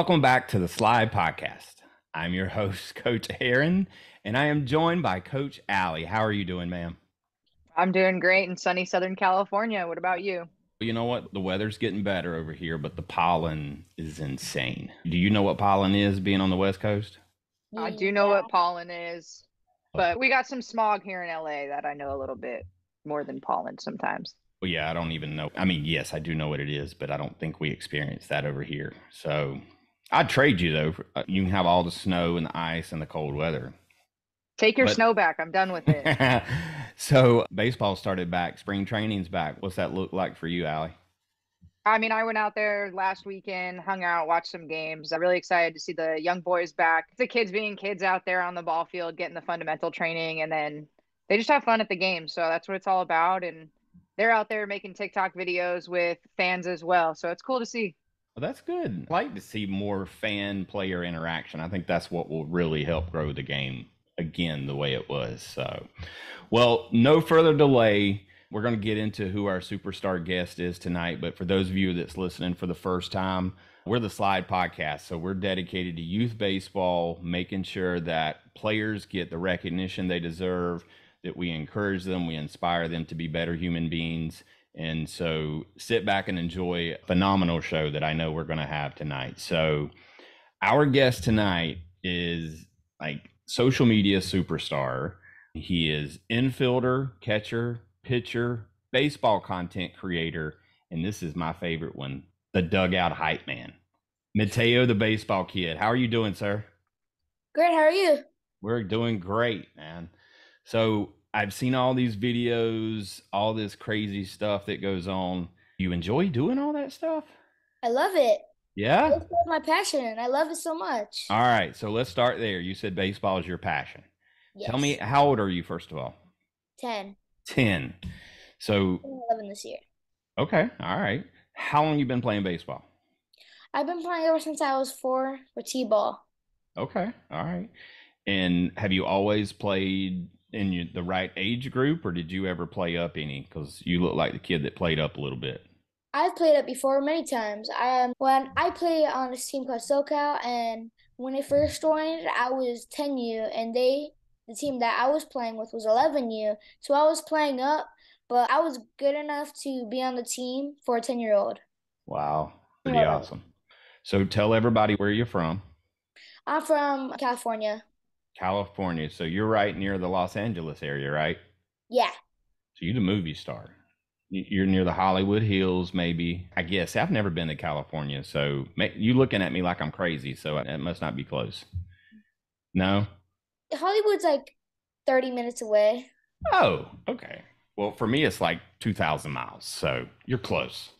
Welcome back to the Slide Podcast. I'm your host, Coach Aaron, and I am joined by Coach Allie. How are you doing, ma'am? I'm doing great in sunny Southern California. What about you? You know what? The weather's getting better over here, but the pollen is insane. Do you know what pollen is being on the West Coast? I do know what pollen is, oh. but we got some smog here in LA that I know a little bit more than pollen sometimes. Well, yeah, I don't even know. I mean, yes, I do know what it is, but I don't think we experience that over here. So I'd trade you though. Uh, you can have all the snow and the ice and the cold weather. Take your but, snow back. I'm done with it. so baseball started back. Spring training's back. What's that look like for you, Allie? I mean, I went out there last weekend, hung out, watched some games. I'm really excited to see the young boys back. The kids being kids out there on the ball field, getting the fundamental training, and then they just have fun at the game. So that's what it's all about. And they're out there making TikTok videos with fans as well. So it's cool to see. Well, that's good. I like to see more fan player interaction. I think that's what will really help grow the game again the way it was. So, well, no further delay. We're going to get into who our superstar guest is tonight. But for those of you that's listening for the first time, we're the Slide Podcast. So we're dedicated to youth baseball, making sure that players get the recognition they deserve, that we encourage them, we inspire them to be better human beings and so sit back and enjoy a phenomenal show that I know we're going to have tonight. So our guest tonight is like social media superstar. He is infielder, catcher, pitcher, baseball content creator, and this is my favorite one, the dugout hype man. Mateo the baseball kid. How are you doing, sir? Great. How are you? We're doing great, man. So I've seen all these videos, all this crazy stuff that goes on. You enjoy doing all that stuff? I love it. Yeah. It's my passion. And I love it so much. All right. So let's start there. You said baseball is your passion. Yes. Tell me, how old are you, first of all? 10. 10. So 11 this year. Okay. All right. How long you been playing baseball? I've been playing ever since I was four for T-ball. Okay. All right. And have you always played in you, the right age group, or did you ever play up any? Because you look like the kid that played up a little bit. I've played up before many times. Um, when I played on this team called SoCal, and when I first joined, I was 10U, and they, the team that I was playing with, was 11U. So I was playing up, but I was good enough to be on the team for a 10 year old. Wow, pretty awesome. So tell everybody where you're from. I'm from California. California. So you're right near the Los Angeles area, right? Yeah. So you're the movie star. You're near the Hollywood Hills, maybe. I guess I've never been to California, so you looking at me like I'm crazy. So it must not be close. No. Hollywood's like 30 minutes away. Oh, okay. Well, for me, it's like 2,000 miles, so you're close.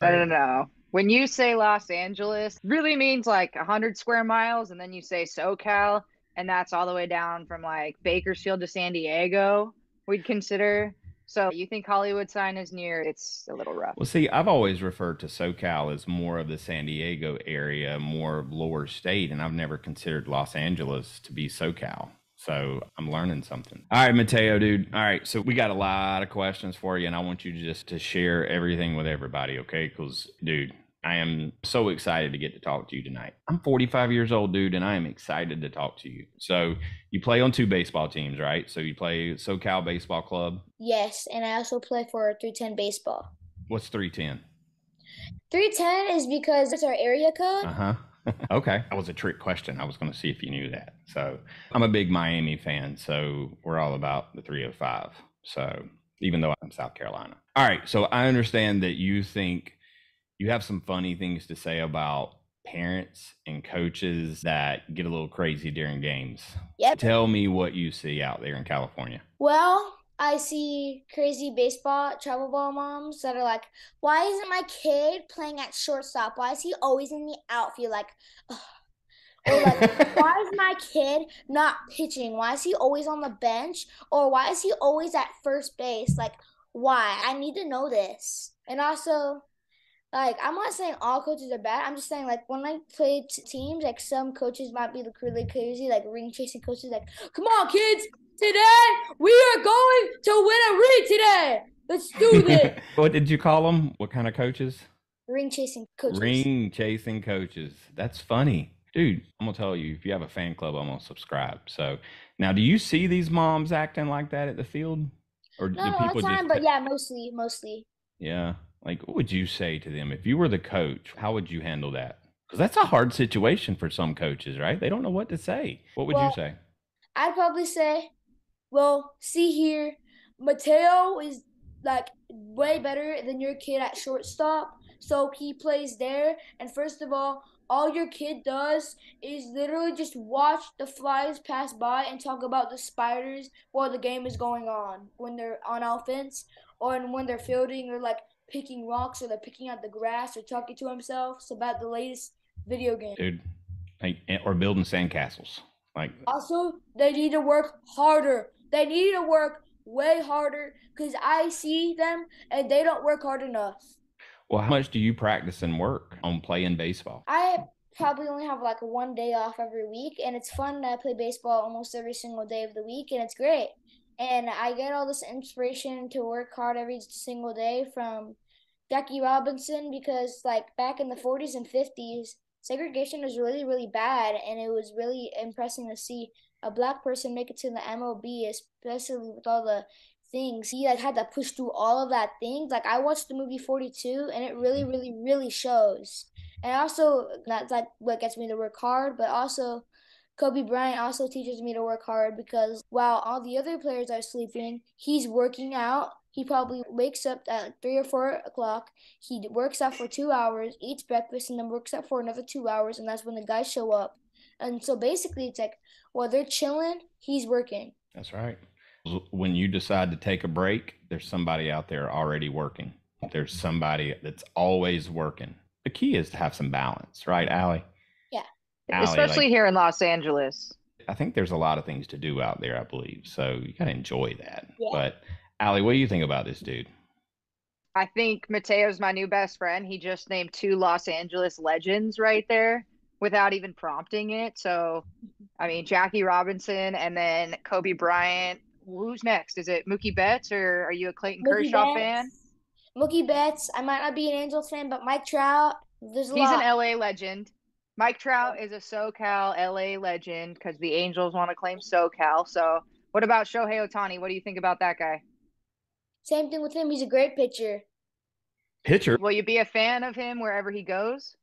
I don't know. When you say Los Angeles, really means like 100 square miles, and then you say SoCal, and that's all the way down from like Bakersfield to San Diego, we'd consider. So you think Hollywood sign is near? It's a little rough. Well, see, I've always referred to SoCal as more of the San Diego area, more lower state, and I've never considered Los Angeles to be SoCal. So I'm learning something. All right, Mateo, dude. All right, so we got a lot of questions for you, and I want you just to share everything with everybody, okay? Because, dude, I am so excited to get to talk to you tonight. I'm 45 years old, dude, and I am excited to talk to you. So, you play on two baseball teams, right? So, you play SoCal Baseball Club? Yes, and I also play for 310 Baseball. What's 310? 310 is because it's our area code. Uh huh. okay. That was a trick question. I was going to see if you knew that. So, I'm a big Miami fan, so we're all about the 305. So, even though I'm South Carolina. All right. So, I understand that you think you have some funny things to say about parents and coaches that get a little crazy during games. Yep. Tell me what you see out there in California. Well, I see crazy baseball travel ball moms that are like, "Why isn't my kid playing at shortstop? Why is he always in the outfield?" Like, Ugh. or like, "Why is my kid not pitching? Why is he always on the bench? Or why is he always at first base? Like, why? I need to know this." And also, like I'm not saying all coaches are bad. I'm just saying like when I play t- teams, like some coaches might be like really crazy, like ring chasing coaches. Like, come on, kids, today we are going to win a ring today. Let's do this. what did you call them? What kind of coaches? ring chasing coaches. Ring chasing coaches. That's funny. Dude, I'm gonna tell you, if you have a fan club, I'm gonna subscribe. So now do you see these moms acting like that at the field? Or do Not all the time, just but yeah, mostly, mostly. Yeah. Like what would you say to them? If you were the coach, how would you handle that? Because that's a hard situation for some coaches, right? They don't know what to say. What would you say? I'd probably say, well, see here, Mateo is like way better than your kid at shortstop. So he plays there. And first of all, all your kid does is literally just watch the flies pass by and talk about the spiders while the game is going on when they're on offense or when they're fielding or like picking rocks or they're picking out the grass or talking to himself about the latest video game. Dude. Like or building sandcastles. Like Also, they need to work harder. They need to work way harder because I see them and they don't work hard enough. well, how much do you practice and work on playing baseball? I probably only have like one day off every week, and it's fun. I play baseball almost every single day of the week, and it's great. And I get all this inspiration to work hard every single day from Jackie Robinson because, like, back in the 40s and 50s, segregation was really, really bad, and it was really impressive to see a black person make it to the MLB, especially with all the things he like had to push through all of that things. Like I watched the movie 42, and it really, mm-hmm. really, really shows. And also, that's like what gets me to work hard, but also Kobe Bryant also teaches me to work hard because while all the other players are sleeping, he's working out. He probably wakes up at three or four o'clock. He works out for two hours, eats breakfast, and then works out for another two hours, and that's when the guys show up. And so basically, it's like while they're chilling, he's working. That's right. When you decide to take a break, there's somebody out there already working. There's somebody that's always working. The key is to have some balance, right, Allie? Yeah. Allie, Especially like, here in Los Angeles. I think there's a lot of things to do out there, I believe. So you got to enjoy that. Yeah. But, Allie, what do you think about this dude? I think Mateo's my new best friend. He just named two Los Angeles legends right there without even prompting it. So, I mean, Jackie Robinson and then Kobe Bryant. Who's next? Is it Mookie Betts or are you a Clayton Mookie Kershaw Betts. fan? Mookie Betts. I might not be an Angels fan, but Mike Trout. There's a He's lot. an LA legend. Mike Trout is a SoCal LA legend because the Angels want to claim SoCal. So, what about Shohei Ohtani? What do you think about that guy? Same thing with him. He's a great pitcher. Pitcher. Will you be a fan of him wherever he goes?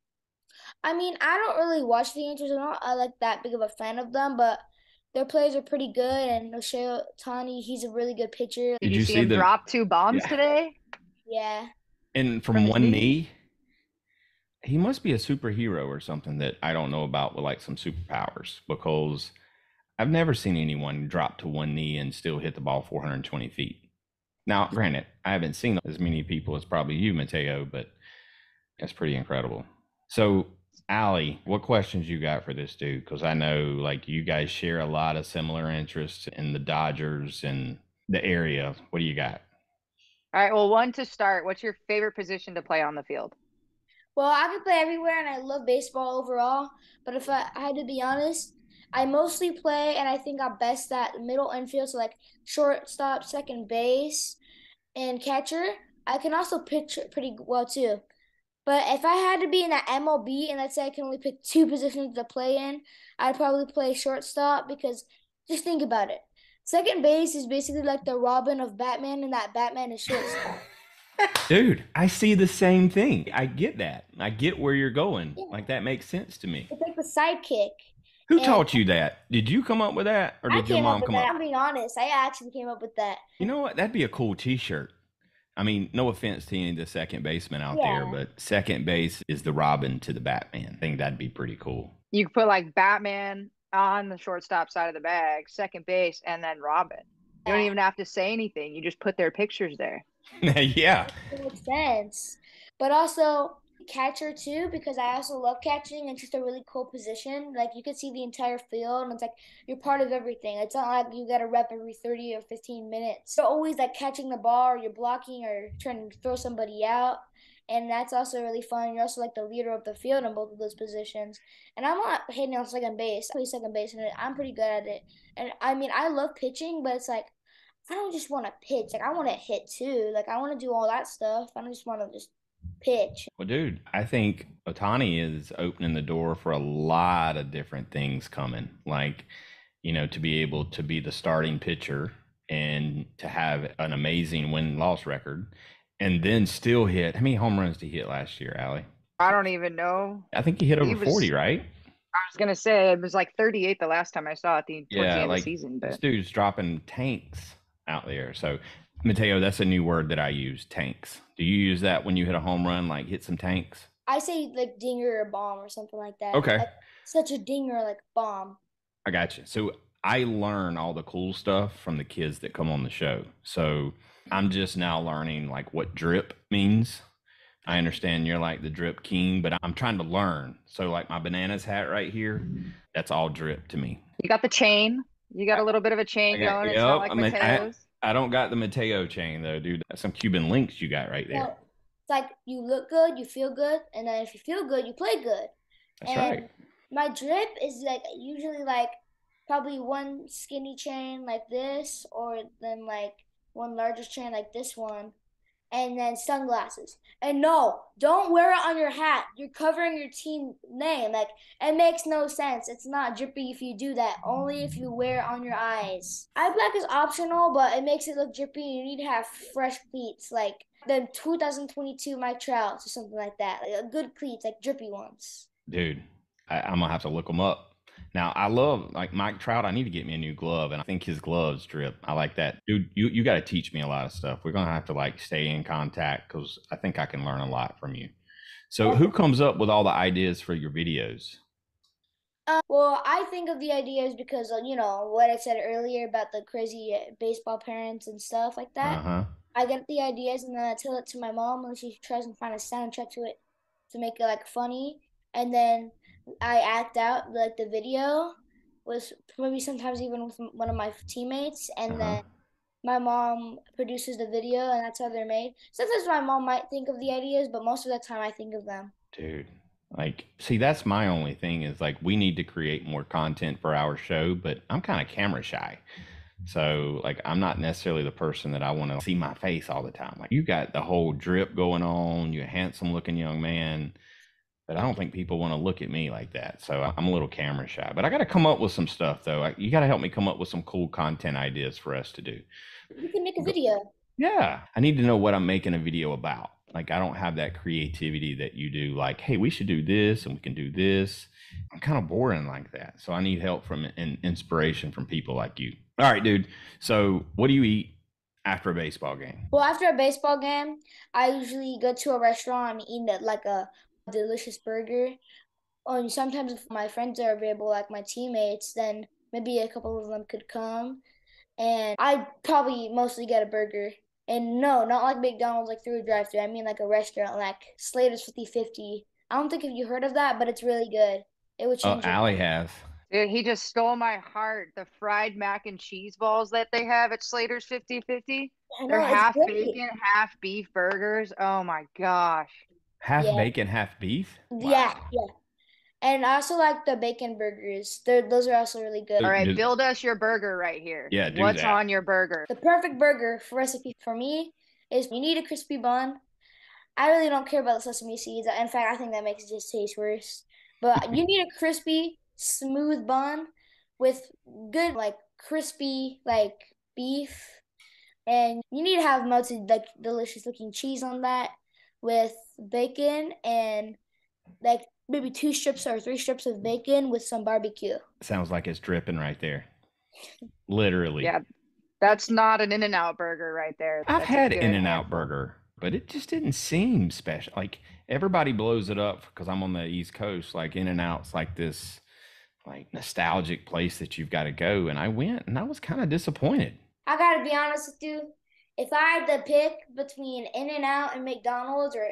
I mean, I don't really watch the Angels. I'm not uh, like that big of a fan of them, but their players are pretty good. And Shohei Ohtani, he's a really good pitcher. Did, Did you, you see, see him the- drop two bombs Yeah. today? Yeah. And from, From his one knee? He must be a superhero or something that I don't know about with like some superpowers because I've never seen anyone drop to one knee and still hit the ball 420 feet. Now, granted, I haven't seen as many people as probably you, Mateo, but that's pretty incredible. So, Allie, what questions you got for this dude? Because I know like you guys share a lot of similar interests in the Dodgers and the area. What do you got? All right. Well, one to start. What's your favorite position to play on the field? Well, I can play everywhere, and I love baseball overall. But if I, I had to be honest, I mostly play, and I think I'm best at middle infield, so like shortstop, second base, and catcher. I can also pitch pretty well too. But if I had to be in the MLB, and let's say I can only pick two positions to play in, I'd probably play shortstop because just think about it. Second base is basically like the Robin of Batman, and that Batman is shortstop. Dude, I see the same thing. I get that. I get where you're going. Yeah. Like that makes sense to me. It's like the sidekick. Who And- taught you that? Did you come up with that or did your came mom up with come that. up? I'm being honest. I actually came up with that. You know what? That'd be a cool t-shirt. I mean, no offense to any of the second basemen out there, but second base is the Robin to the Batman. I think that'd be pretty cool. You could put like Batman on the shortstop side of the bag, second base, and then Robin. You don't even have to say anything. You just put their pictures there. yeah. It makes sense. But also catcher too, because I also love catching. It's just a really cool position. Like you can see the entire field and it's like you're part of everything. It's not like you gotta rep every 30 or 15 minutes. You're always like catching the ball or you're blocking or trying to throw somebody out. And that's also really fun. You're also like the leader of the field in both of those positions. And I'm not hitting on second base. I play second base and I'm pretty good at it. And I mean, I love pitching, but it's like I don't just want to pitch. Like I want to hit too. Like I want to do all that stuff. I don't just want to just pitch. Well, dude, I think Ohtani is opening the door for a lot of different things coming. Like, you know, to be able to be the starting pitcher and to have an amazing win loss record and then still hit. How many home runs did he hit last year, Allie? I don't even know. I think he hit over He was- 40, right? I was gonna say it was like 38 the last time I saw it the Yeah, end like, of the season, This but dude's dropping tanks out there. So, Mateo, that's a new word that I use tanks. Do you use that when you hit a home run, like hit some tanks? I say like dinger or bomb or something like that. Okay. Like, such a dinger like bomb. I got you. So I learn all the cool stuff from the kids that come on the show. So I'm just now learning like what drip means. I understand you're like the drip king, but I'm trying to learn. So like my bananas hat right here, that's all drip to me. you got the chain. You got a little bit of a chain I got- going. It's yep, not like I mean, I- Mateo's. I don't got the Mateo chain though, dude. That's some Cuban links you got right there. Well, it's like you look good, you feel good, and then if you feel good, you play good. That's and right. My drip is like usually like probably one skinny chain like this, or then like one larger chain like this one, and then sunglasses. And no, don't wear it on your hat. You're covering your team name. Like it makes no sense. It's not drippy if you do that. Only if you wear it on your eyes. Eye black is optional, but it makes it look drippy. You need to have fresh cleats, like the 2022 Mike Trout or something like that. Like a good cleats, like drippy ones. Dude, I, I'm gonna have to look them up. Now I love like Mike Trout. I need to get me a new glove, and I think his gloves drip. I like that, dude. You you got to teach me a lot of stuff. We're gonna have to like stay in contact because I think I can learn a lot from you. So who comes up with all the ideas for your videos? Uh, well, I think of the ideas because uh, you know what I said earlier about the crazy uh, baseball parents and stuff like that. Uh huh. I get the ideas and then I tell it to my mom and she tries and find a soundtrack to it to make it like funny. And then I act out like the video was maybe sometimes even with one of my teammates. And Uh-huh. then my mom produces the video and that's how they're made. Sometimes my mom might think of the ideas, but most of the time I think of them. Dude, like, see, that's my only thing is like we need to create more content for our show, but I'm kind of camera shy. So, like, I'm not necessarily the person that I want to see my face all the time. Like, you got the whole drip going on, you're a handsome looking young man, but I don't think people want to look at me like that. So, I'm a little camera shy, but I got to come up with some stuff though. Like, you got to help me come up with some cool content ideas for us to do. You can make a video. Yeah. I need to know what I'm making a video about. Like, I don't have that creativity that you do. Like, hey, we should do this and we can do this. I'm kind of boring like that. So I need help from and inspiration from people like you. All right, dude. So, what do you eat after a baseball game? Well, after a baseball game, I usually go to a restaurant and eat like a delicious burger. And sometimes if my friends are available, like my teammates, then maybe a couple of them could come. And I probably mostly get a burger. And no, not like McDonald's, like through a drive-thru. I mean like a restaurant, like Slater's 50-50. I don't think if you heard of that, but it's really good. It would Oh, change your Allie has. Dude, he just stole my heart. The fried mac and cheese balls that they have at Slater's 50 50. I They're half great. bacon, half beef burgers. Oh my gosh. Half Yeah. bacon, half beef. Yeah, Wow. yeah. And I also like the bacon burgers. They're, those are also really good. All right, build us your burger right here. Yeah, do What's that. on your burger? The perfect burger for recipe for me is you need a crispy bun. I really don't care about the sesame seeds. In fact, I think that makes it just taste worse. But you need a crispy, smooth bun with good, like crispy, like beef, and you need to have melted, like delicious looking cheese on that with bacon and like maybe two strips or three strips of bacon with some barbecue. Sounds like it's dripping right there. Literally. Yeah, that's not an In and Out burger right there. I've That's had good In and Out burger, but it just didn't seem special. Like everybody blows it up because I'm on the East Coast. Like In and Out's like this like nostalgic place that you've got to go. And I went and I was kind of disappointed. I gotta be honest with you. If I had to pick between In and Out and McDonald's or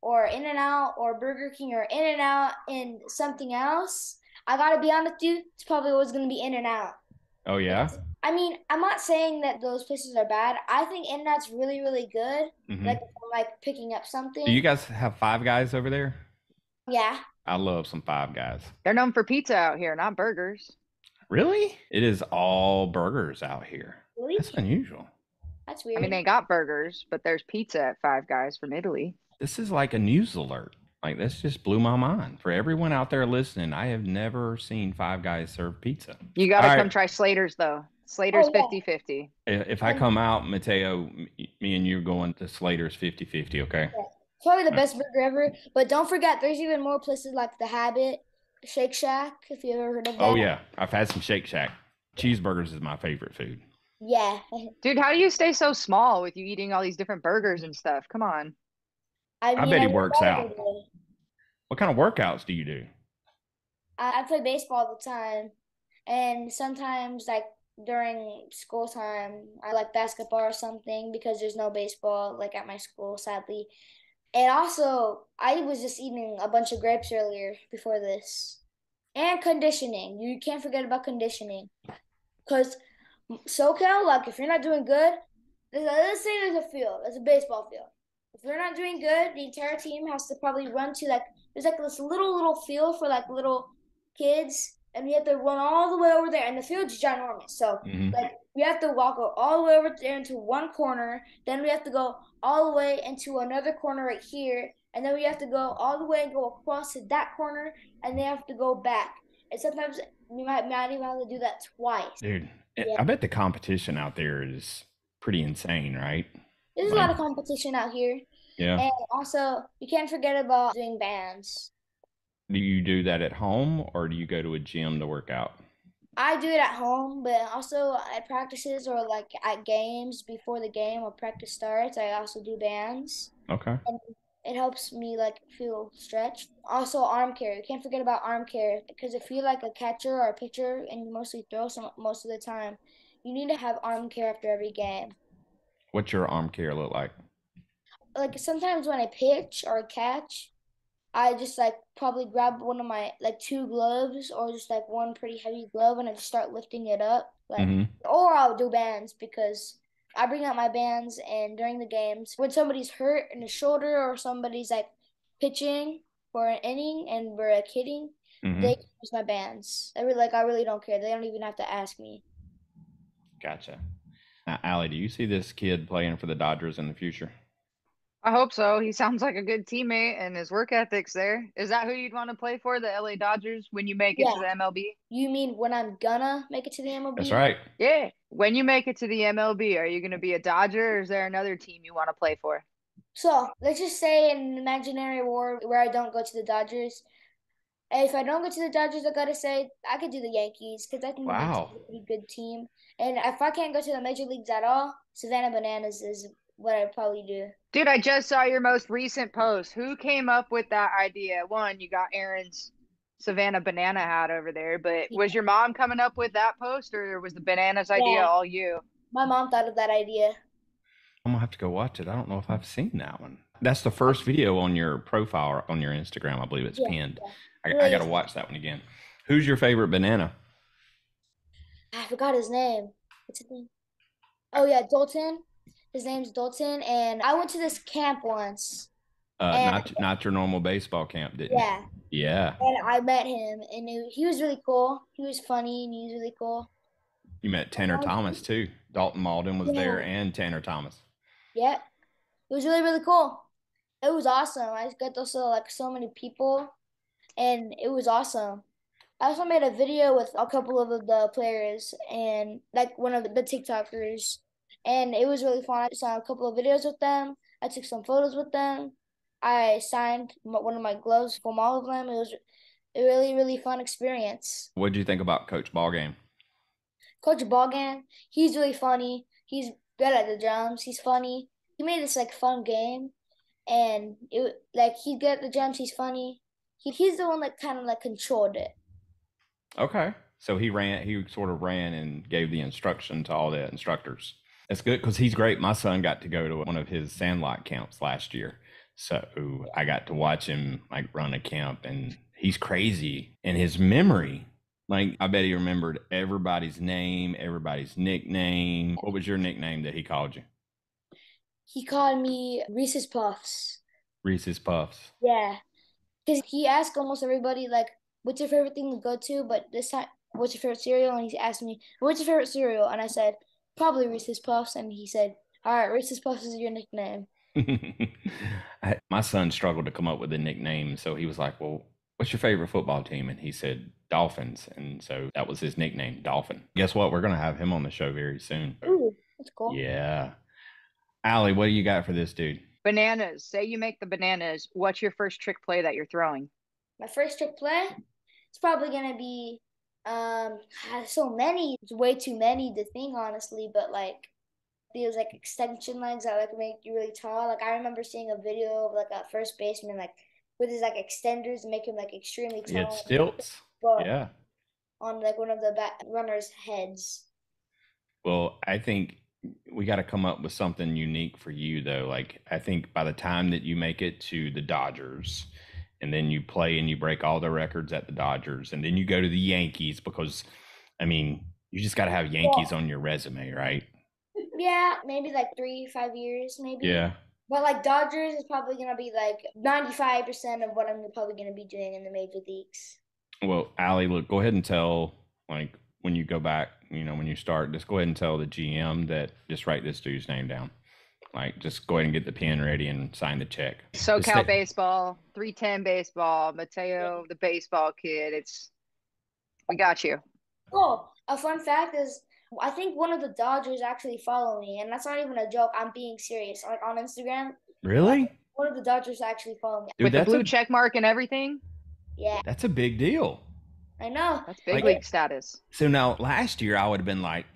or In and Out or Burger King or In and Out and something else, I gotta be honest with you, it's probably always gonna be In and Out. Oh yeah. I mean, I'm not saying that those places are bad. I think In and Out's really, really good. Mhm. Like if I'm like picking up something. Do you guys have Five Guys over there? Yeah. I love some Five Guys. They're known for pizza out here, not burgers. Really? It is all burgers out here. Really? That's unusual. That's weird. I mean, they got burgers, but there's pizza at Five Guys from Italy. This is like a news alert. Like this just blew my mind. For everyone out there listening, I have never seen Five Guys serve pizza. You got to All right. come try Slater's though. Slater's Oh, yeah. 50 50. If I come out, Mateo, me and you are going to Slater's 50-50, okay? Probably the best burger ever. But don't forget, there's even more places like The Habit, Shake Shack, if you ever heard of that. Oh yeah, I've had some Shake Shack. Cheeseburgers is my favorite food. Yeah. Dude, how do you stay so small with you eating all these different burgers and stuff? Come on. I, I mean, bet he work works out. What kind of workouts do you do? I, I play baseball all the time. And sometimes, like, during school time, I like basketball or something because there's no baseball, like, at my school, sadly. And also, I was just eating a bunch of grapes earlier before this. And conditioning. You can't forget about conditioning. Because SoCal, like, if you're not doing good, let's say there's a field, there's a baseball field. If you're not doing good, the entire team has to probably run to, like, there's like this little, little field for, like, little kids. And we have to run all the way over there. And the field's ginormous. So, Mhm. like we have to walk all the way over there into one corner then we have to go all the way into another corner right here and then we have to go all the way and go across to that corner and then have to go back and sometimes we might not even have to do that twice Dude, Yeah. I bet the competition out there is pretty insane, right? there's a lot of competition out here Yeah. and also you can't forget about doing bands Do you do that at home or do you go to a gym to work out? I do it at home, but also at practices or like at games before the game or practice starts. I also do bands. Okay. It helps me like feel stretched. Also, arm care. You can't forget about arm care because if you're like a catcher or a pitcher and you mostly throw some most of the time, you need to have arm care after every game. What's your arm care look like? Like sometimes when I pitch or catch, I just like probably grab one of my like two gloves or just like one pretty heavy glove and I just start lifting it up. Like hmm or I'll do bands because I bring out my bands and during the games when somebody's hurt in the shoulder or somebody's like pitching for an inning and we're like hitting, hmm they can use my bands. I really like I really don't care. They don't even have to ask me. Gotcha. Now, Allie, do you see this kid playing for the Dodgers in the future? I hope so. He sounds like a good teammate and his work ethic's there. Is that who you'd want to play for, the LA Dodgers, when you make it to the MLB? You mean when I'm gonna make it to the MLB? That's right. Yeah. When you make it to the MLB, are you going to be a Dodger or is there another team you want to play for? So let's just say in an imaginary world where I don't go to the Dodgers. If I don't go to the Dodgers, I gotta say I could do the Yankees because I think Wow. are a pretty good team. And if I can't go to the major leagues at all, Savannah Bananas is what I'd probably do. Dude, I just saw your most recent post. Who came up with that idea? One, you got Aaron's Savannah banana hat over there, but was your mom coming up with that post or was the bananas idea Yeah. all you? My mom thought of that idea. I'm gonna have to go watch it. I don't know if I've seen that one. That's the first video on your profile on your Instagram. I believe it's Yeah, pinned. yeah. I, I gotta watch that one again. Who's your favorite banana? I forgot his name. What's his name? Oh yeah, Dalton. His name's Dalton, and I went to this camp once. Uh, not not your normal baseball camp, didn't Yeah, you? Yeah. and I met him, and it, he was really cool. He was funny, and he was really cool. You met Tanner Thomas too. Dalton Malden was there and Tanner Thomas. Yep. It was really, really cool. It was awesome. I got to see like so many people and it was awesome. I also made a video with a couple of the players and like one of the TikTokers and it was really fun. I saw a couple of videos with them. I took some photos with them. I signed one of my gloves from all of them. It was a really, really fun experience. What did you think about Coach Ballgame? Coach Ballgame, he's really funny. He's good at the drums. He's funny. He made this like fun game, and it like he's good at the drums. He's funny. He, he's the one that kind of like controlled it. Okay. So he ran, he sort of ran and gave the instruction to all the instructors. That's good because he's great. My son got to go to one of his sandlot camps last year. So I got to watch him like run a camp and he's crazy. And his memory, like I bet he remembered everybody's name, everybody's nickname. What was your nickname that he called you? He called me Reese's Puffs. Reese's Puffs. Yeah, because he asked almost everybody like, "What's your favorite thing to go to?" But this time, "What's your favorite cereal?" And he asked me, "What's your favorite cereal?" And I said, "Probably Reese's Puffs." And he said, All right, Reese's Puffs is your nickname. I- My son struggled to come up with a nickname, so he was like, "Well, what's your favorite football team?" And he said Dolphins, and so that was his nickname, Dolphin. Guess what? We're gonna have him on the show very soon. Ooh, that's cool. Yeah, Allie, what do you got for this dude? Bananas. Say you make the bananas. What's your first trick play that you're throwing? My first trick play, it's probably gonna be um so many. It's way too many to think honestly, but like these like extension legs that like make you really tall. Like I remember seeing a video of like a first baseman like with his like extenders make him like extremely tall. stilts. but Yeah. on like one of the bat- runners' heads. Well, I think we got to come up with something unique for you, though. Like, I think by the time that you make it to the Dodgers, and then you play and you break all the records at the Dodgers, and then you go to the Yankees, because, I mean, you just got to have Yankees on your resume, right? Yeah, maybe like three, five years, maybe. Yeah. But like Dodgers is probably gonna be like ninety five percent of what I'm probably gonna be doing in the major leagues. Well, Allie, look, go ahead and tell, like, when you go back, you know, when you start, just go ahead and tell the GM that just write this dude's name down. Like, just go ahead and get the pen ready and sign the check. SoCal Just say- baseball, 310 baseball, Mateo, the baseball kid. It's we got you. Oh, a fun fact is I think one of the Dodgers actually follow me, and that's not even a joke. I'm being serious. Like on Instagram, Really? one of the Dodgers actually follow me. Dude, With the blue a, check mark and everything. Yeah, that's a big deal. I know. That's big Like- league status. So now last year I would have been like,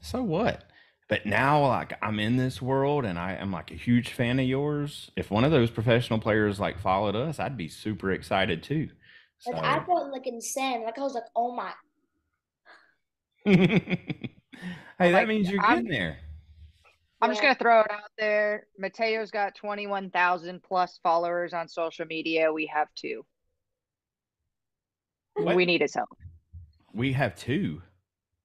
so what? But now like I'm in this world and I am like a huge fan of yours. If one of those professional players like followed us, I'd be super excited too. So Like I felt like insane. Like I was like, oh my. Hey, that Like, means you're I'm- getting there. I'm just gonna throw it out there. Mateo's got 21,000 plus followers on social media. We have two. What? We need his help. We have two.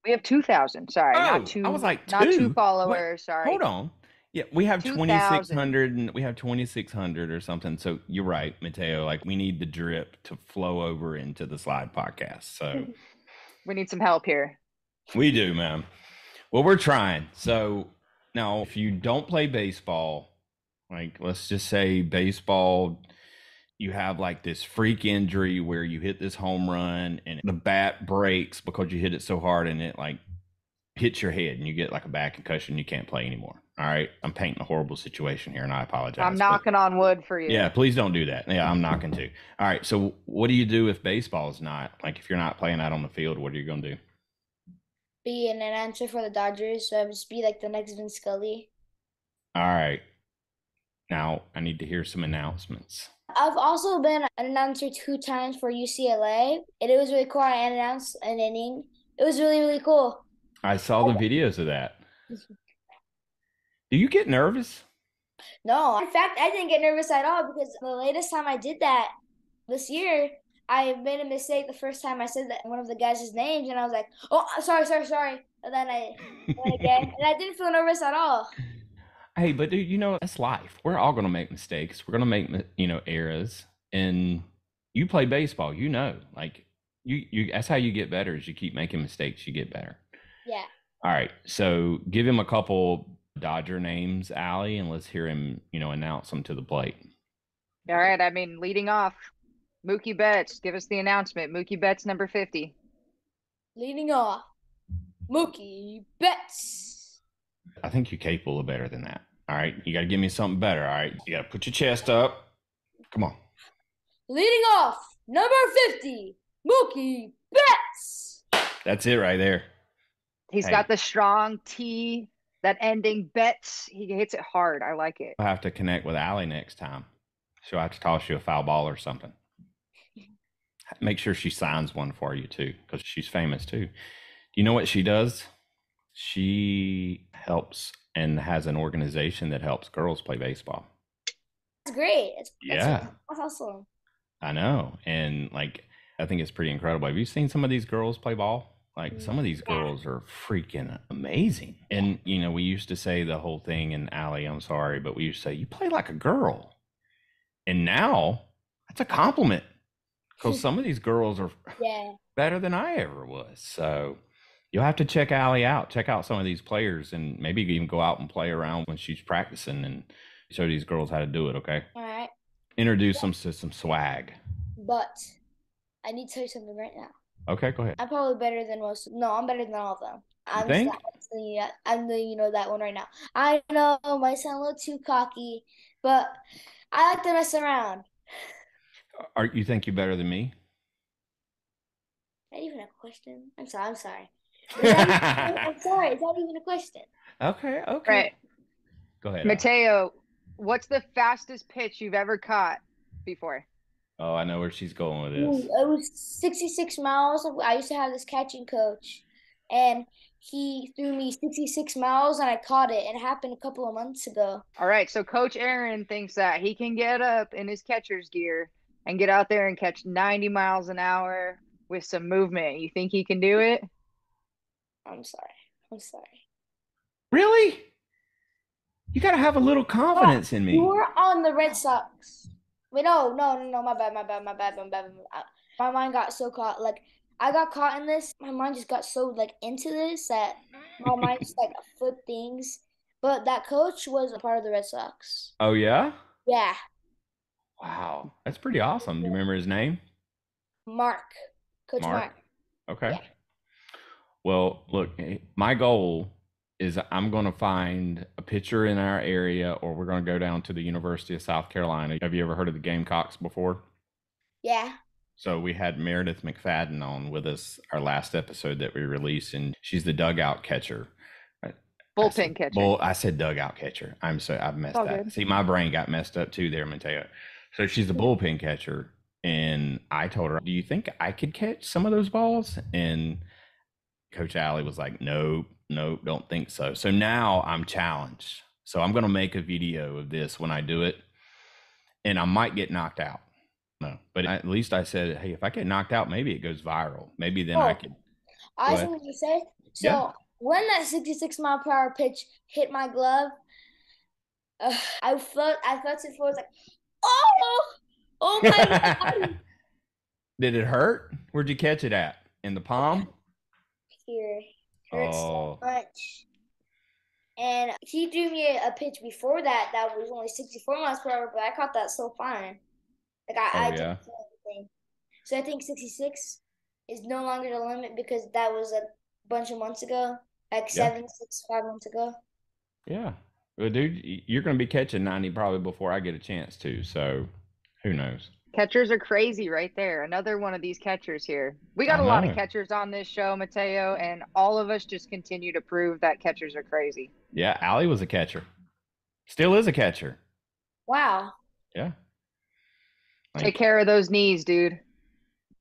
We have 2,000. Sorry, Oh, not two. I was like, not two? two What? followers. Sorry. Hold on. Yeah, we have 2,000. 2600 and we have 2600 or something. So you're right, Mateo. Like we need the drip to flow over into the slide podcast. So We need some help here. We do, man. Well, we're trying. So now, if you don't play baseball, like let's just say baseball, you have like this freak injury where you hit this home run and the bat breaks because you hit it so hard and it like hits your head and you get like a back concussion. You can't play anymore. All right. I'm painting a horrible situation here and I apologize. I'm but- knocking on wood for you. yeah, please don't do that. Yeah, I'm knocking too. All right. So, what do you do if baseball is not like if you're not playing out on the field? What are you going to do? Be an announcer for the Dodgers, so I would just be like the next Vin Scully. All right. Now I need to hear some announcements. I've also been an announcer two times for UCLA, and it was really cool. I announced an inning. It was really really cool. I saw the videos of that. Do you get nervous? No, in fact, I didn't get nervous at all because the latest time I did that this year, I made a mistake the first time I said that one of the guys' names, and I was like, "Oh, sorry, sorry, sorry," and then I went again, and I didn't feel nervous at all. Hey, but dude, you know that's life. We're all going to make mistakes. We're going to make you know errors. And you play baseball, you know, like you you. That's how you get better. Is you keep making mistakes, you get better. Yeah. All right. So give him a couple Dodger names, Allie, and let's hear him. You know, announce them to the plate. All right. I mean, leading off, Mookie Betts. Give us the announcement. Mookie Betts, number 50. Leading off, Mookie Betts. I think you're capable of better than that. All right. You got to give me something better. All right. You got to put your chest up. Come on. Leading off, number 50, Mookie Betts. That's it right there. He's Hey. got the strong T, that ending Betts. He hits it hard. I like it. I'll have to connect with Allie next time. She'll have to toss you a foul ball or something. Make sure she signs one for you too, because she's famous too. Do you know what she does? She helps and has an organization that helps girls play baseball. That's great. It's, Yeah. That's awesome. I know. And like, I think it's pretty incredible. Have you seen some of these girls play ball? Like, some of these girls are freaking amazing. And, you know, we used to say the whole thing in Allie, I'm sorry, but we used to say, you play like a girl. And now that's a compliment because some of these girls are Yeah. better than I ever was. So, you'll have to check Allie out. Check out some of these players, and maybe even go out and play around when she's practicing and show these girls how to do it. Okay. All right. Introduce them to some swag. But I need to tell you something right now. Okay, go ahead. I'm probably better than most. No, I'm better than all of them. I'm think? Yeah, I'm the you know that one right now. I know I might sound a little too cocky, but I like to mess around. Are you think you're better than me? Not even have a question. I'm sorry. I'm sorry. Is that even- I'm sorry. It's not even a question. okay, okay. Right. Go ahead. Mateo, what's the fastest pitch you've ever caught before? Oh, I know where she's going with Ooh, this. It was 66 miles. I used to have this catching coach, and he threw me 66 miles, and I caught it. It happened a couple of months ago. All right, so Coach Aaron thinks that he can get up in his catcher's gear and get out there and catch 90 miles an hour with some movement. You think he can do it? I'm sorry. I'm sorry. Really? You gotta have a little confidence in me. You were on the Red Sox. Wait, no, no, no, no. My bad. My bad. My bad. My bad. My, bad. my mind got so caught. Like I got caught in this. My mind just got so like into this that my mind just like flipped things. But that coach was a part of the Red Sox. Oh yeah? Yeah, Wow, that's pretty awesome. Do you remember his name? Mark, Coach Mark. Mark. Okay. Yeah. Well, look, my goal is I'm going to find a pitcher in our area, or we're going to go down to the University of South Carolina. Have you ever heard of the Gamecocks before? Yeah. So we had Meredith McFadden on with us our last episode that we released, and she's the dugout catcher. Bullpen said- catcher. Well, I said dugout catcher. I'm so I've messed All that. good. See, my brain got messed up too there, Mateo. So she's the bullpen catcher, and I told her, "Do you think I could catch some of those balls?" And Coach Allie was like, "Nope, nope, don't think so." So now I'm challenged. So I'm gonna make a video of this when I do it, and I might get knocked out. No, but at least I said, "Hey, if I get knocked out, maybe it goes viral. Maybe then I Oh. could." I Go was ahead. going to say. So Yeah. when that 66 mile per hour pitch hit my glove, uh, I felt I felt it for was like, oh, oh my god. Did it hurt? Where'd you catch it at? In the palm? Here hurts Oh. so much. And he threw me a, a pitch before that that was only 64 miles per hour, but I caught that so fine. Like I, Oh, I yeah? anything. So I think 66 is no longer the limit because that was a bunch of months ago, like Yeah. seven, six, five months ago. Yeah. Well, dude, you're going to be catching 90 probably before I get a chance to. So who knows? Catchers are crazy right there. Another one of these catchers here. We got a lot of catchers on this show, Mateo, and all of us just continue to prove that catchers are crazy. Yeah. Allie was a catcher. Still is a catcher. Wow. Yeah. Take Like, care of those knees, dude.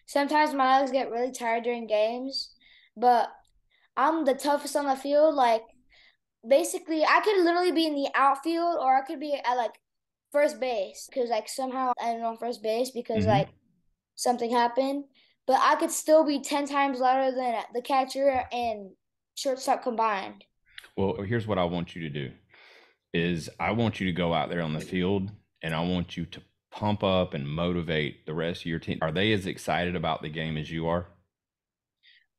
Sometimes my legs get really tired during games, but I'm the toughest on the field. Like, basically, I could literally be in the outfield or I could be at like first base because, like, somehow I'm on first base because, Mhm. like, something happened. But I could still be 10 times louder than the catcher and shortstop combined. well, here's what I want you to do is I want you to go out there on the field and I want you to pump up and motivate the rest of your team. Are they as excited about the game as you are?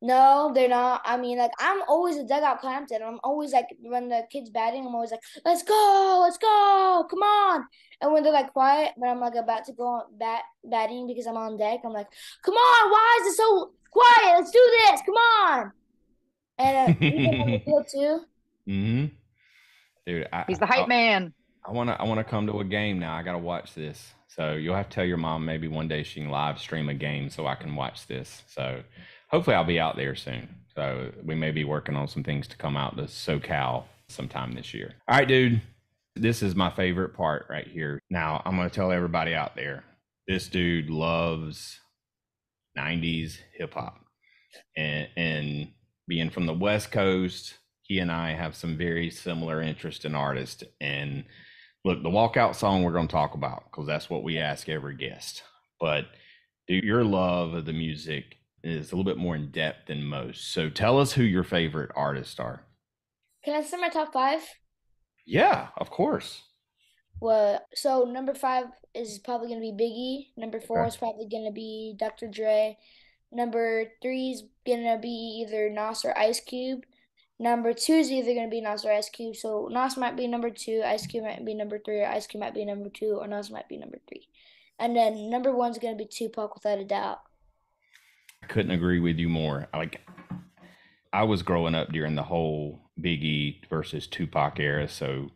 No, they're not. I mean, like I'm always a dugout Clampton. I'm always like when the kids batting, I'm always like, "Let's go, let's go, come on!" And when they're like quiet, but I'm like about to go on bat batting because I'm on deck, I'm like, "Come on, why is it so quiet? Let's do this, come on!" And uh, even on the field too. Mm-hmm. Dude, I, He's the I- hype man. I want to I want to come to a game now. I got to watch this. So you'll have to tell your mom maybe one day she can live stream a game so I can watch this. So hopefully I'll be out there soon. So we may be working on some things to come out to SoCal sometime this year. All right, dude. This is my favorite part right here. Now I'm going to tell everybody out there. This dude loves 90s hip hop. And and being from the West Coast, he and I have some very similar interest in artists and look the walkout song we're going to talk about because that's what we ask every guest but dude, your love of the music is a little bit more in depth than most so tell us who your favorite artists are Can I say my top five? yeah of course Well, so number five is probably gonna be Biggie. Number four Okay. is probably gonna be Dr. Dre. Number three is gonna be either Nas or Ice Cube. Number two is either gonna be Nas or Ice Cube. So Nas might be number two, Ice Cube might be number three, or Ice Cube might be number two, or Nas might be number three. And then number one is gonna be Tupac without a doubt. Couldn't agree with you more. Like I was growing up during the whole Biggie versus Tupac era, so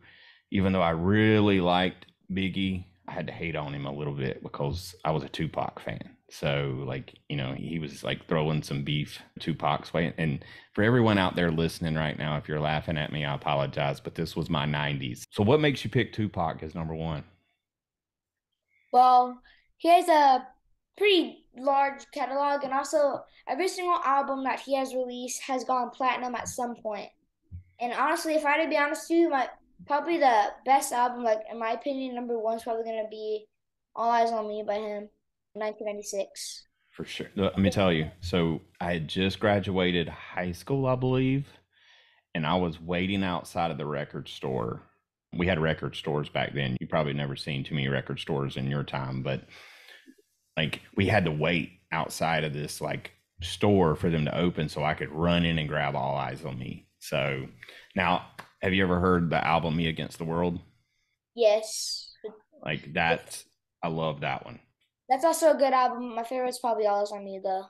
even though I really liked Biggie, I had to hate on him a little bit because I was a Tupac fan. So like, you know, he was like throwing some beef Tupac's way. And for everyone out there listening right now, if you're laughing at me, I apologize, but this was my 90s. So what makes you pick Tupac as number 1? Well, he has a pretty large catalog and also every single album that he has released has gone platinum at some point. And honestly, if I had to be honest with you, my probably the best album, like in my opinion, number one is probably gonna be All Eyez on Me by him, 1996. For sure. Let me tell you. So I had just graduated high school, I believe, and I was waiting outside of the record store. We had record stores back then. You probably never seen too many record stores in your time, but like we had to wait outside of this like store for them to open so I could run in and grab All Eyez on Me. So now have you ever heard the album Me Against the World? Yes. Like that's I love that one. That's also a good album. My favorite's probably All Eyez on Me though.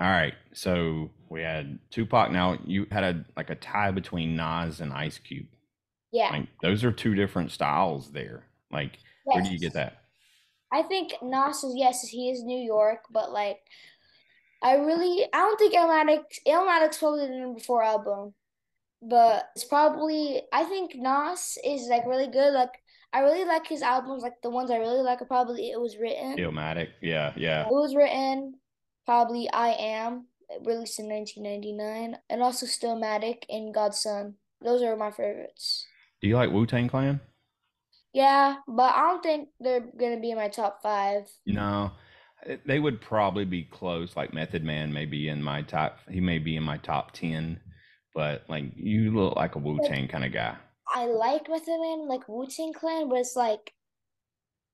All right. So we had Tupac. Now you had a like a tie between Nas and Ice Cube. Yeah. Like those are two different styles there. Like yes. where do you get that? I think Nas is yes, he is New York, but like I really I don't think Illmatic Illmatic's probably the number four album but it's probably I think Nas is like really good. Like I really like his albums. Like the ones I really like are probably It Was Written. Illmatic, yeah, yeah. It Was Written, probably I Am, released in 1999, and also Stillmatic and God's Son. Those are my favorites. Do you like Wu Tang Clan? Yeah, but I don't think they're gonna be in my top five. No, they would probably be close. Like Method Man may be in my top. He may be in my top ten but like you look like a Wu Tang kind of guy. I like Method Man, like Wu Tang Clan, but it's like,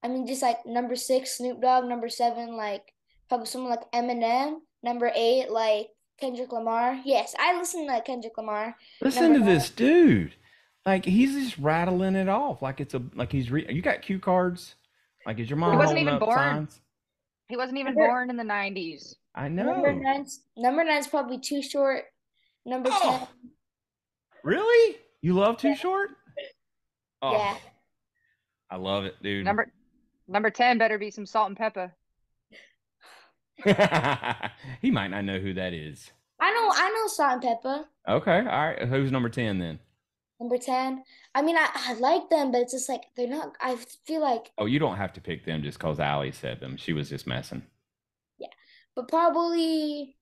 I mean, just like number six, Snoop Dogg, number seven, like probably someone like Eminem, number eight, like Kendrick Lamar. Yes, I listen to like Kendrick Lamar. Listen number to nine. this dude. Like he's just rattling it off like it's a like he's re- you got cue cards. Like is your mom? He wasn't even born. Signs? He wasn't even number, born in the nineties. I know. Number nine's number nine's probably Too Short. Number oh. 10. Really? You love Too yeah. Short? Oh, yeah. I love it, dude. Number number 10 better be some Salt-N-Pepa. he might not know who that is. I know I know Salt-N-Pepa. Okay. All right. Who's number 10 then? Number 10. I mean, I, I like them, but it's just like they're not. I feel like. Oh, you don't have to pick them just because Allie said them. She was just messing. Yeah. But probably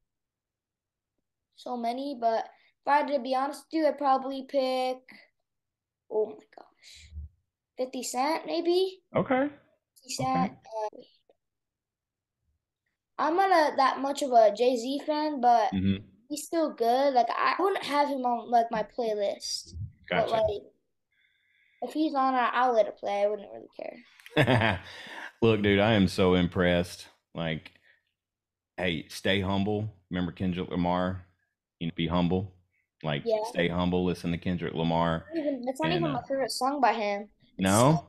so many, but if I had to be honest with you, I'd probably pick, oh my gosh, 50 Cent maybe? Okay. 50 Cent. Okay. Uh, I'm not a, that much of a Jay Z fan, but mm-hmm. he's still good. Like, I wouldn't have him on, like, my playlist. Gotcha. But, like, if he's on, I'll let it play. I wouldn't really care. Look, dude, I am so impressed. Like, hey, stay humble. Remember Kendrick Lamar? you know, be humble. Like yeah. stay humble, listen to Kendrick Lamar. That's not and, even my uh, favorite song by him. No?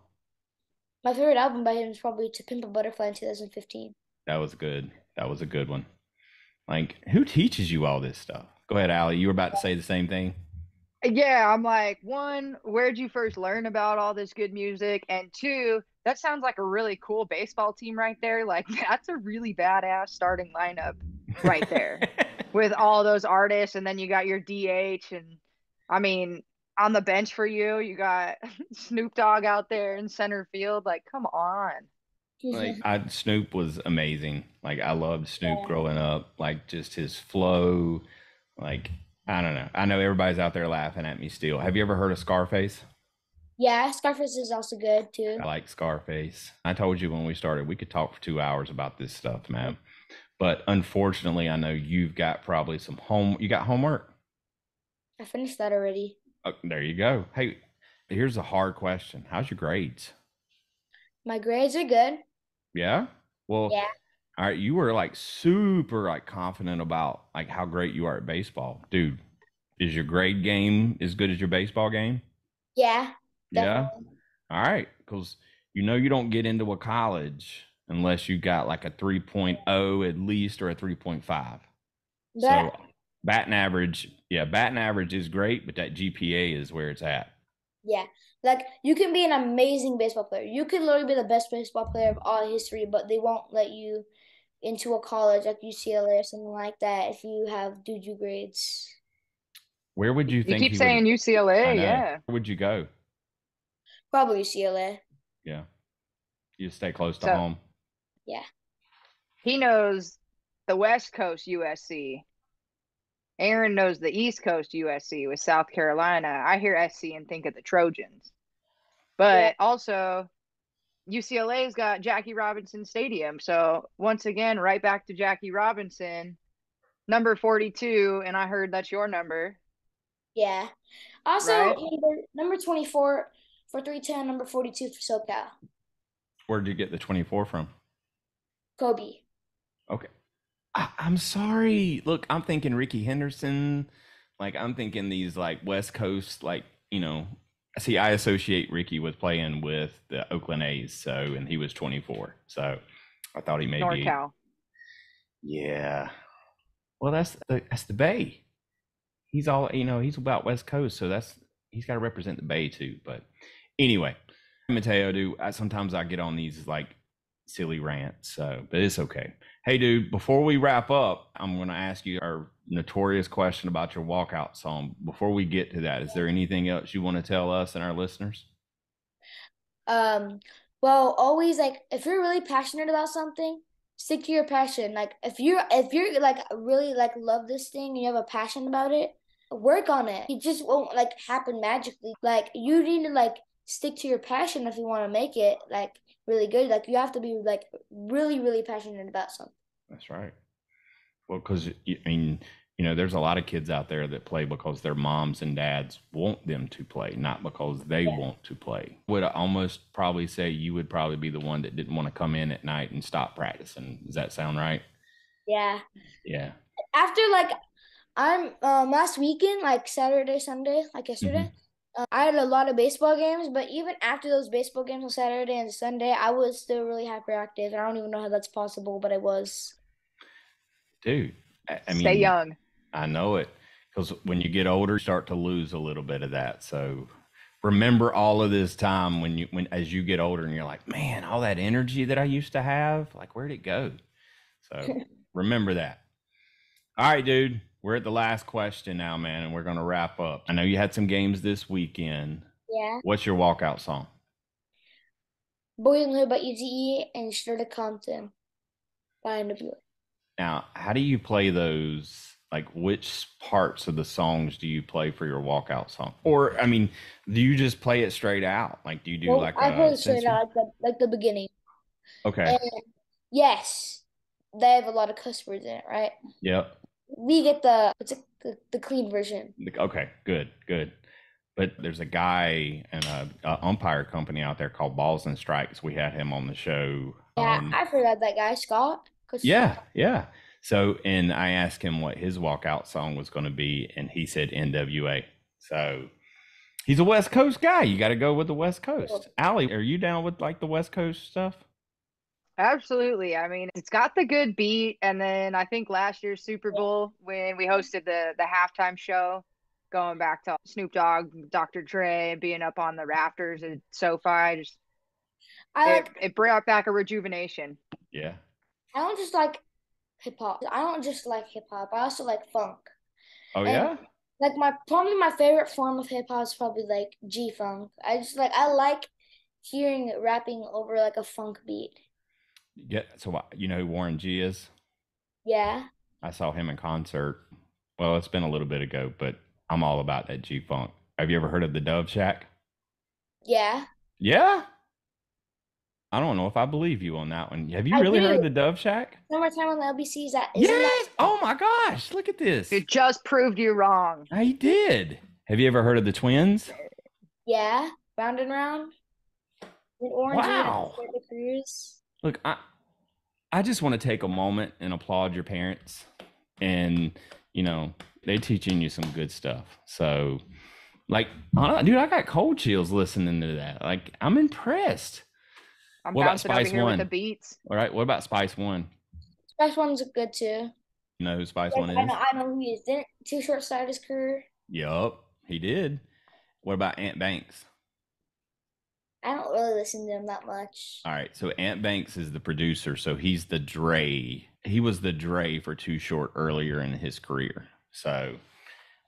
My favorite album by him is probably To Pimp a Butterfly in 2015. That was good. That was a good one. Like, who teaches you all this stuff? Go ahead, Allie. You were about to say the same thing. Yeah, I'm like, one, where'd you first learn about all this good music? And two, that sounds like a really cool baseball team right there. Like, that's a really badass starting lineup right there. with all those artists, and then you got your DH, and I mean, on the bench for you, you got Snoop Dogg out there in center field. Like, come on. Like I, Snoop was amazing. Like I loved Snoop yeah. growing up. Like just his flow. Like I don't know. I know everybody's out there laughing at me still. Have you ever heard of Scarface? Yeah, Scarface is also good too. I like Scarface. I told you when we started we could talk for two hours about this stuff, man. But unfortunately, I know you've got probably some home. You got homework. I finished that already. Oh, there you go. Hey, here's a hard question. How's your grades? My grades are good. Yeah. Well. Yeah. All right, you were like super like confident about like how great you are at baseball, dude. Is your grade game as good as your baseball game? Yeah. Yeah. All right, because you know you don't get into a college unless you got like a 3.0 at least or a 3.5. That, so batting average, yeah, batting average is great, but that GPA is where it's at. yeah. Like you can be an amazing baseball player. You could literally be the best baseball player of all history, but they won't let you into a college like UCLA or something like that if you have doo grades. Where would you You think keep he saying would, UCLA, yeah. Where would you go? Probably UCLA. Yeah, you stay close to So- home. Yeah. He knows the West Coast USC. Aaron knows the East Coast USC with South Carolina. I hear SC and think of the Trojans. But Yeah. also UCLA's got Jackie Robinson Stadium. So once again, right back to Jackie Robinson, number 42, and I heard that's your number. Yeah. Also, Right. number, number 24 for 310, number 42 for SoCal. Where'd you get the 24 from? Kobe. Okay. I, I'm sorry. Look, I'm thinking Rickey Henderson. Like I'm thinking these like West Coast, like, you know, see, I associate Rickey with playing with the Oakland A's. So, and he was 24. So I thought he may be. NorCal. Yeah. Well, that's the, that's the Bay. He's all, you know, he's about West Coast. So that's, he's got to represent the Bay too. But anyway, Mateo, do I, sometimes I get on these like silly rant. So, but it's okay. Hey, dude, before we wrap up, I'm going to ask you our notorious question about your walkout song. Before we get to that, is there anything else you want to tell us and our listeners? Um, well, always like if you're really passionate about something, stick to your passion. Like if you're if you're like really like love this thing and you have a passion about it, work on it. It just won't like happen magically. Like you need to like stick to your passion if you want to make it like really good. Like you have to be like really really passionate about something. That's right. Well, because I mean, you know, there's a lot of kids out there that play because their moms and dads want them to play, not because they Yeah. want to play. Would I almost probably say you would probably be the one that didn't want to come in at night and stop practicing. Does that sound right? Yeah. Yeah. After like I'm um last weekend, like Saturday, Sunday, like yesterday, uh, I had a lot of baseball games, but even after those baseball games on Saturday and Sunday, I was still really hyperactive. And I don't even know how that's possible, but I was. Dude, I, I mean, Stay young. I know it because when you get older, you start to lose a little bit of that. So remember all of this time when you when as you get older and you're like, man, all that energy that I used to have, like where'd it go? So remember that. All right, dude. We're at the last question now, man, and we're gonna wrap up. I know you had some games this weekend. Yeah. What's your walkout song? Boy the Hood by Eazy-E and Straight to Compton by NWA. Now, how do you play those? Like, which parts of the songs do you play for your walkout song? Or, I mean, do you just play it straight out? Like, do you do Well, like I a play it straight out like the, like the beginning. Okay. And yes, they have a lot of cuss words in it, right? Yep. We get the the, the clean version. Okay. Good. Good. But there's a guy and a, a umpire company out there called Balls and Strikes. We had him on the show. Yeah, um, I've heard of that guy, Scott. Yeah, yeah. So, and I asked him what his walkout song was going to be, and he said NWA. So, he's a West Coast guy. You got to go with the West Coast. Allie, are you down with like the West Coast stuff? Absolutely. I mean, it's got the good beat. And then I think last year's Super Bowl when we hosted the the halftime show, going back to Snoop Dogg, Dr. Dre, being up on the rafters at SoFi, just I it, like. it brought back a rejuvenation. Yeah. I don't just like hip hop. I don't just like hip hop. I also like funk. Oh And- yeah. Like my probably my favorite form of hip hop is probably like G funk. I just like I like hearing it rapping over like a funk beat. Yeah. So uh, you know who Warren G is? Yeah. I saw him in concert. Well, it's been a little bit ago, but I'm all about that G Funk. Have you ever heard of the Dove Shack? Yeah. Yeah. I don't know if I believe you on that one. Have you I really heard do. the Dove Shack? Summertime on the LBC is that isn't that Yes. Oh my gosh! Look at this. It just proved you wrong. I did. Have you ever heard of the twins? yeah. Round and round. With orange Wow. the cruise. Look, I I just want to take a moment and applaud your parents. And, you know, they're teaching you some good stuff. So, like, dude, I got cold chills listening to that. Like, I'm impressed. I'm what about Spice One? With the beats. All right. What about Spice One? Spice One's good too. You know who Spice One is? I know, I know who he is. Didn't Too Short start his career? Yup, he did. What about Ant Banks? I don't really listen to him that much. All right, so Ant Banks is the producer, so he's the Dre. He was the Dre for Too Short earlier in his career. So,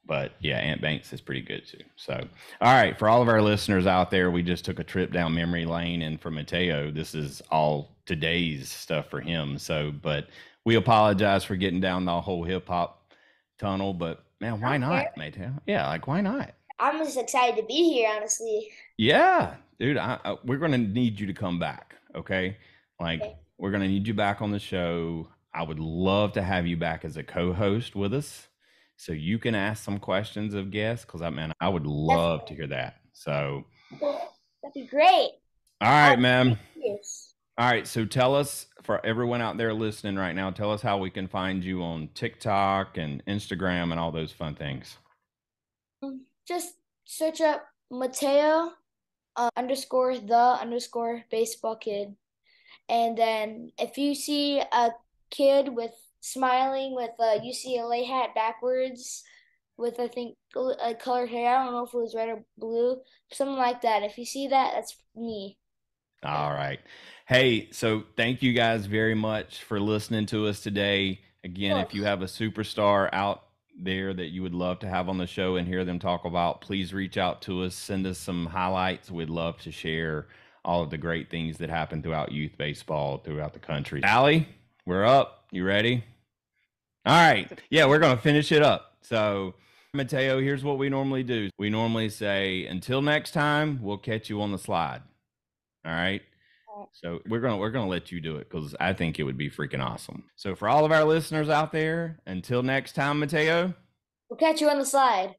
but yeah, Ant Banks is pretty good too. So, all right, for all of our listeners out there, we just took a trip down memory lane, and for Mateo, this is all today's stuff for him. So, but we apologize for getting down the whole hip hop tunnel, but man, why not, Mateo? Yeah, like why not? I'm just excited to be here, honestly. Yeah, dude, I, I, we're gonna need you to come back. Okay, like okay. we're gonna need you back on the show. I would love to have you back as a co-host with us, so you can ask some questions of guests. Because I man, I would love to hear that. So that'd be great. All right, man. All right, so tell us for everyone out there listening right now, tell us how we can find you on TikTok and Instagram and all those fun things. Um, just search up Mateo uh, underscore the underscore baseball kid. And then if you see a kid with smiling with a UCLA hat backwards, with I think a colored hair, I don't know if it was red or blue, something like that. If you see that, that's me. All right. Hey, so thank you guys very much for listening to us today. Again, if you have a superstar out there that you would love to have on the show and hear them talk about, please reach out to us. Send us some highlights. We'd love to share all of the great things that happen throughout youth baseball throughout the country. Allie, we're up. You ready? All right. Yeah, we're going to finish it up. So, Mateo, here's what we normally do. We normally say, until next time, we'll catch you on the slide. All right. So we're gonna we're gonna let you do it because I think it would be freaking awesome. So for all of our listeners out there, until next time, Mateo. We'll catch you on the slide.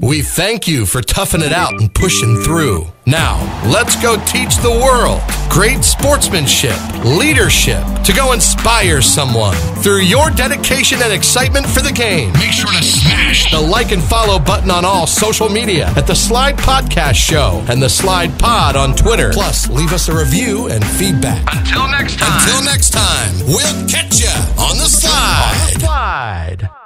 We thank you for toughing it out and pushing through. Now, let's go teach the world great sportsmanship, leadership to go inspire someone through your dedication and excitement for the game. Make sure to smash the like and follow button on all social media at the Slide Podcast Show and the Slide Pod on Twitter. Plus, leave us a review and feedback. Until next time. Until next time, we'll catch you on the slide. On the slide.